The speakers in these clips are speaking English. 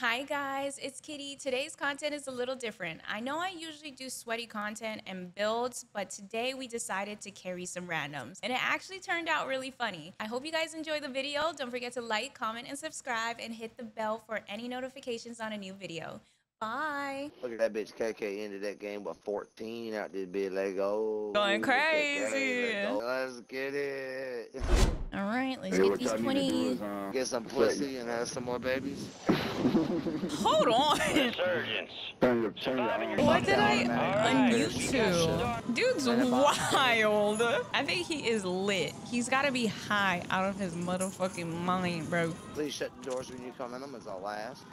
Hi guys, it's Kitty. Today's content is a little different. I know I usually do sweaty content and builds, but today we decided to carry some randoms. And it actually turned out really funny. I hope you guys enjoy the video. Don't forget to like, comment, and subscribe and hit the bell for any notifications on a new video. Bye. Look at that bitch KK ended that game with 14 out this bitch. Lego. Going crazy. Let's get it. All right, let's Hey, get these y'all need to 20. is, um, Get some pussy and have some more babies. Hold on. Resurgence. turn your, turn your, What did I Alright. unmute to? Dude's wild. I think he is lit. He's got to be high out of his motherfucking mind, bro. Please shut the doors when you come in them. Is all I ask.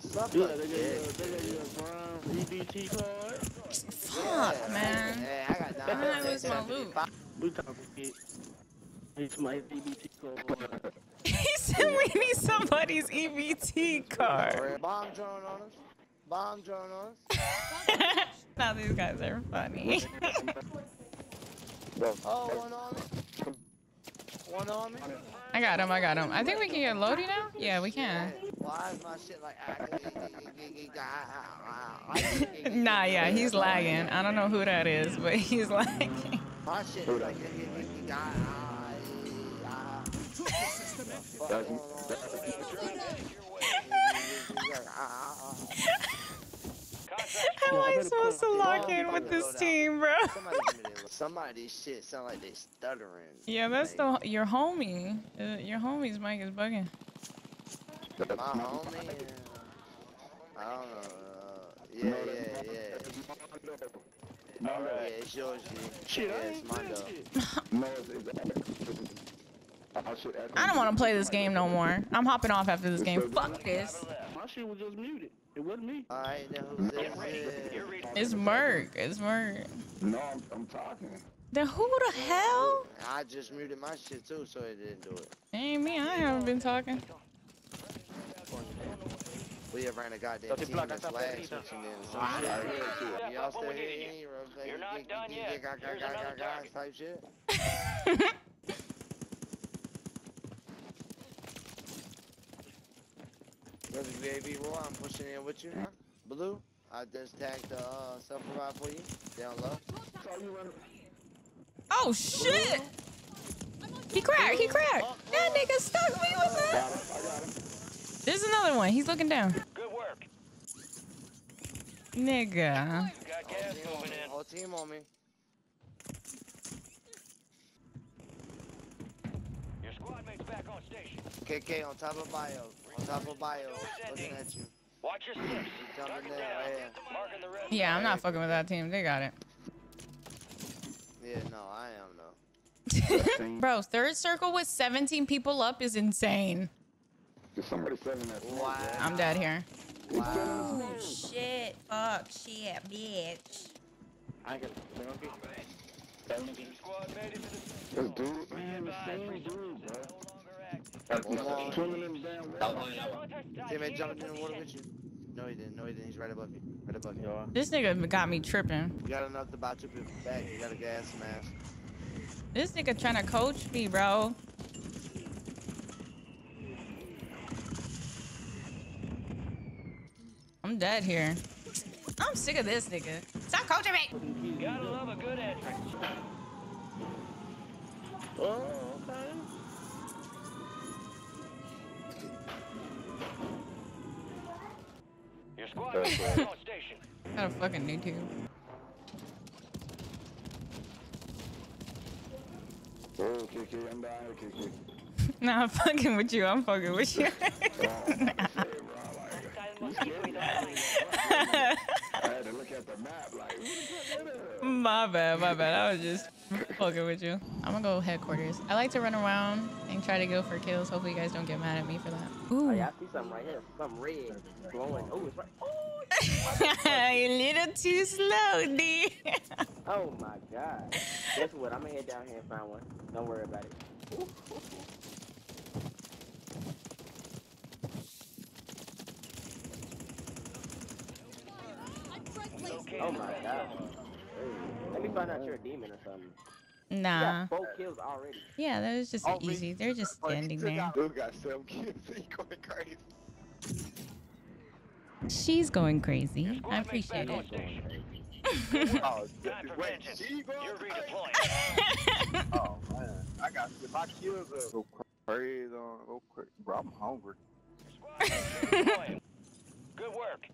Stuff Yeah, like they got, they got your brown EBT card. Fuck, Yeah, man. Hey, I got nine. Was my loot? My EBT card. He said we need somebody's EBT card. Bomb drone on us. Bomb drone on us. now these guys are funny. Oh, one on. One on. I got him. I got him. I think we can get Lodi now. Yeah, we can. Why is my shit like? Nah, yeah, he's lagging. I don't know who that is, but he's lagging. My shit is like. How am I supposed to lock in with this team, bro? Somebody's shit sound like they stuttering. Yeah, that's the your homie. Uh, your homie's mic is bugging. My homie. uh, I don't know. Uh, yeah, yeah, yeah. Yeah, it's yours, G. Shit, yeah, I it's ain't mine doing though. No, it's, it's, I I don't want to play this game no more. I'm hopping off after this game. Fuck this. My shit was just muted. It wasn't me. Alright, now who's this? You're. It's Merc. It's Merc. No, I'm, I'm talking. Then who the hell? I just muted my shit too, so it didn't do it. Ain't me. I haven't been talking. We have ran a goddamn team plug that's us up, lag switching in. Some shit Y'all up still when we here? need you. Bro, You're not Get- done get- yet. get- got- got- Here's got- another target. type shit. Brother UAV Roy, I'm pushing in with you. Blue, I just tagged the uh, self revive for you. Down low. Oh shit! He cracked. He cracked. That nigga stuck me with that. There's another one. He's looking down. Good work. Nigga. Got gas on moving in. Whole team on me. Your squad mate's back on station. KK on top of bio. On top of bio. Looking at you. Watch your steps. He's Tuck jumping it down down. right here. Marking the rest. Yeah, I'm not fucking with that team. They got it. Yeah, no, I am no. Bro, third circle with 17 people up is insane. There's somebody selling that. Wow. bro. I'm dead here. Wow. Oh, shit. Fuck. Shit, bitch. I got Squad mate into the This dude, man, the same dude, bro. One more. Swimming them damn well. Teammate jumped in the water with you. No, he didn't. No, he didn't. He's right above you. Right above you. This nigga got me tripping. You got enough to buy two back. You got a gas mask. This nigga trying to coach me, bro. I'm dead here. I'm sick of this nigga. Stop coaching me. You Gotta love a good entrance. Oh, okay. Your squad mate's on station. Got a fucking new too. Oh, KK, I'm down here, KK. Nah, I'm fucking with you. I'm fucking with you. Oh, shit, bro, like, I had to look at the map, like, who the fuck that is? my bad, my bad. I was just fucking with you. I'm gonna go headquarters. I like to run around and try to go for kills. Hopefully you guys don't get mad at me for that. Oh, Ooh. yeah, I see something right here. Something red glowing. Oh, it's right. Oh, a little too slow, D. oh my God. Guess what? I'm gonna head down here and find one. Don't worry about it. Oh my God. Hey, let me find out you're a demon or something. You Nah. got four kills already. Yeah, that was just Oh, me- easy. They're just standing took there. Dude got seven kills. He going crazy. She's going crazy. I appreciate it. Oh, Time for wait, vengeance. she going You're crazy? redeploying. Oh man, I got to get my kills up. Go crazy on, go oh, crazy. Bro, I'm hungry. Squad mates redeploying. Good work.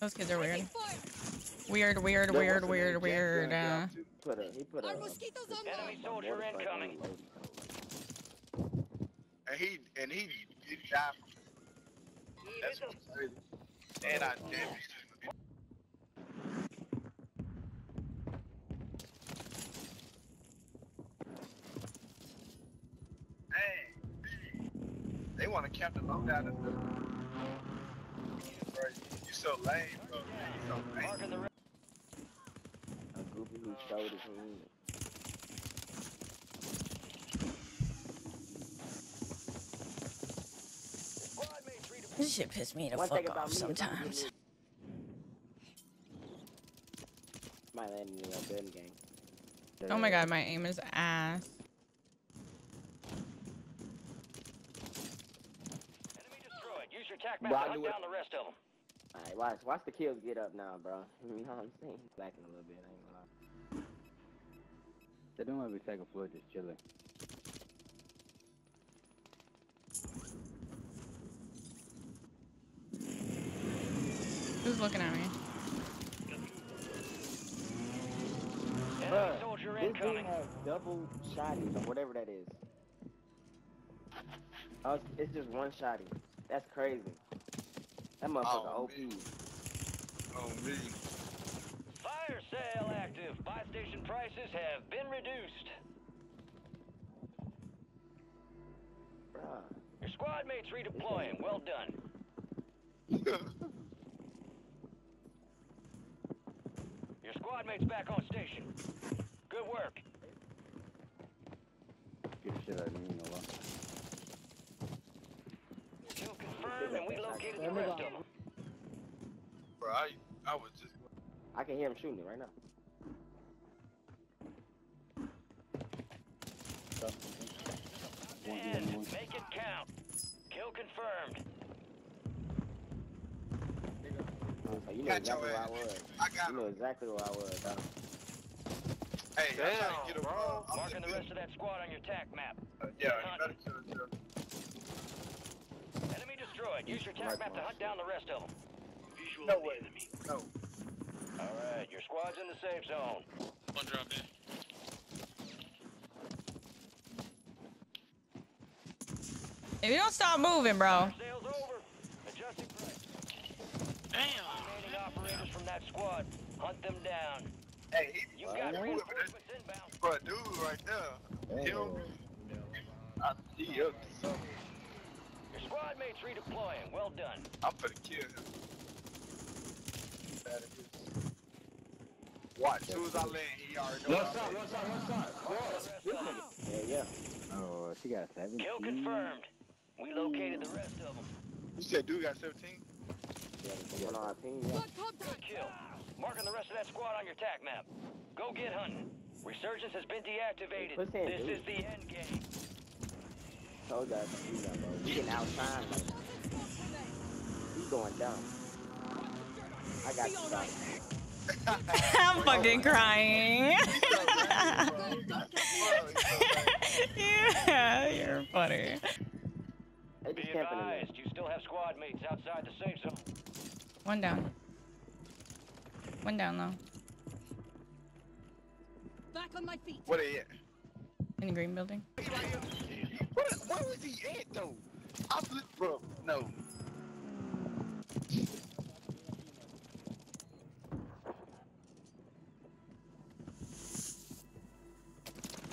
Those kids are weird. Weird, weird, weird, weird, weird. Uh, Gun, too. Put a, he put a. Enemy soldier incoming. on the load. And he and he he died. That's crazy. And I damn it. Hey, they want to camp the load out of the. Bro, you so lame, bro. You so lame. The A goofy who showed his hand. squad mates redeploying. this shit piss me the One fuck off me, if I can get sometimes. me- Might land in your building game. Oh my god, my aim is ass. Enemy destroyed. Use your tac map to hunt down the rest of them. Alright, watch, watch the kills get up now, bro. You know what I'm saying? Slacking a little bit, I ain't gonna lie. They don't want to be taking floor, just chilling. Who's looking at me? Enemy Bruh, soldier This dude incoming. has double shotties or whatever that is. Oh, it's, it's just one shotty. That's crazy. That motherfucker Oh, OP. man. Oh me. Fire sale active. Buy station prices have been reduced. Bruh. Your squad mates redeploying. Well done. Your squad mates back on station. Good work. Get the shit out of me, you know what? Kill confirmed, and we located the rest of them. Bro, I I was just. I can hear him shooting me right now. One, And one, one. make it count. Kill confirmed. Oh, you know Got exactly where I was. I got You know him. exactly where I was, dog. Hey, I'm trying to get him, bro. I'm Marking the rest of that squad on your tac map. Uh, yeah, you better kill him. Enemy destroyed. Use your tac map to hunt down the rest of them. No way. No. All right, your squad's in the safe zone. One drop in. If you don't stop moving, bro. Sales over. Adjusting price. Damn. Remaining operators from that squad. Hunt them down. Hey, he, You got Ooh, reinforcements inbound. bro, dude right there. Him. I, he up to something. Your squad mates redeploying. Well done. I'm finna kill him. Bad as this. Watch, as soon as I land, he already know What's what up, I'm what's up, what's up? This nigga. Yeah, yeah. Oh, she got 17. Kill confirmed. We located the rest of them. You said dude got 17? Yeah, the one on our team, yeah. Good kill. Marking the rest of that squad on your tac map. Go get hunting. Resurgence has been deactivated. This dude? is the end game. Told y'all to do that, bro. You getting outside, like. He's going dumb. I got you, stop. I'm fucking crying. yeah, you're funny. Be just camping in there. advised, you still have squad mates outside the safe zone. One down. One down low. Back on my feet. What they at? In the green building. He right here. What, where was he at though? I was, bro, no.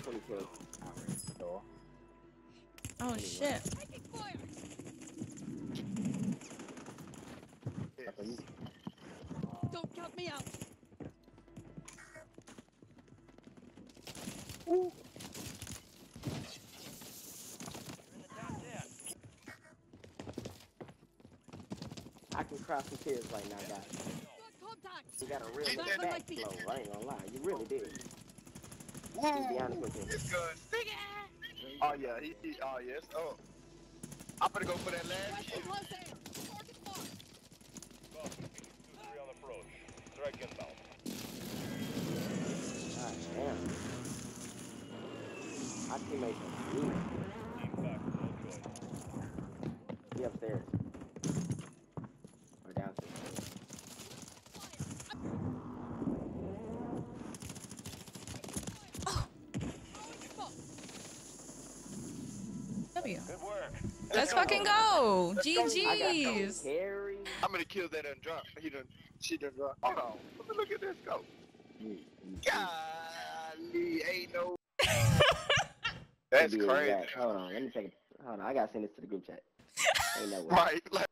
Twenty kills. Oh shit. Taking fire. Yes. Don't count me out. In the top 10. I can some tears right now, guys. You got a real Get back that- Back on my feet. flow. I ain't gonna lie. You really did. He's behind the quick It's good. Oh yeah, he, he oh yes. Oh. I'm gonna go for that last Pressing close air. Target marked. Three on approach. Strike inbound. God damn. My teammates are mean. Team back, no choice. He upstairs. Or downstairs. W. Good work. Let's fucking go. I got GG's. I'm gonna kill that done drop? He done she done drop. Hold on. Let me look at this go. Golly, ain't no That's crazy. Hold on, let me take it. Hold on, I gotta send this to the group chat. Ain't no way. Right, like